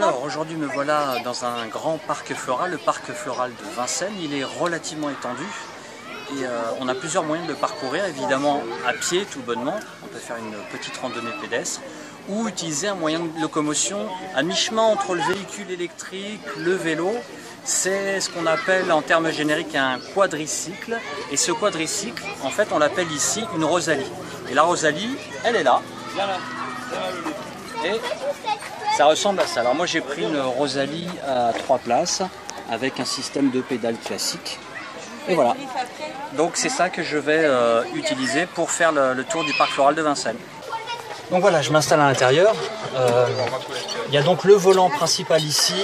Alors aujourd'hui me voilà dans un grand parc floral, le parc floral de Vincennes. Il est relativement étendu et euh, on a plusieurs moyens de le parcourir, évidemment à pied tout bonnement, on peut faire une petite randonnée pédestre ou utiliser un moyen de locomotion à mi-chemin entre le véhicule électrique, le vélo. C'est ce qu'on appelle en termes génériques un quadricycle et ce quadricycle en fait on l'appelle ici une rosalie. Et la rosalie elle est là. Et ça ressemble à ça. Alors moi j'ai pris une Rosalie à trois places avec un système de pédale classique. Et voilà. Donc c'est ça que je vais euh, utiliser pour faire le, tour du parc floral de Vincennes. Donc voilà, je m'installe à l'intérieur. Euh, il y a donc le volant principal ici.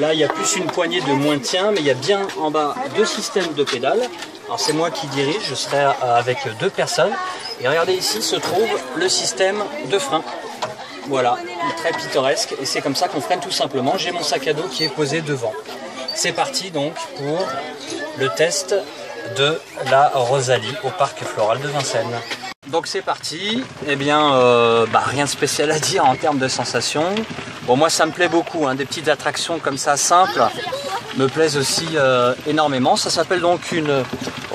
Là, il y a plus une poignée de maintien, mais il y a bien en bas deux systèmes de pédales. Alors c'est moi qui dirige, je serai avec deux personnes. Et regardez ici se trouve le système de frein. Voilà, très pittoresque et c'est comme ça qu'on freine tout simplement. J'ai mon sac à dos qui est posé devant. C'est parti donc pour le test de la Rosalie au parc floral de Vincennes. Donc c'est parti, eh bien euh, bah, rien de spécial à dire en termes de sensations. Bon moi ça me plaît beaucoup, hein. des petites attractions comme ça simples me plaisent aussi euh, énormément. Ça s'appelle donc une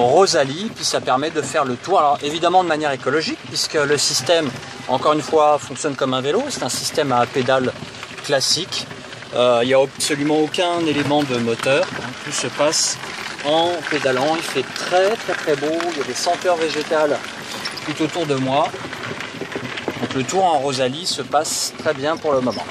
Rosalie, puis ça permet de faire le tour, alors évidemment de manière écologique, puisque le système, encore une fois, fonctionne comme un vélo, c'est un système à pédale classique. Euh, il n'y a absolument aucun élément de moteur, tout se passe en pédalant, il fait très très très beau, il y a des senteurs végétales tout autour de moi. Donc le tour en Rosalie se passe très bien pour le moment.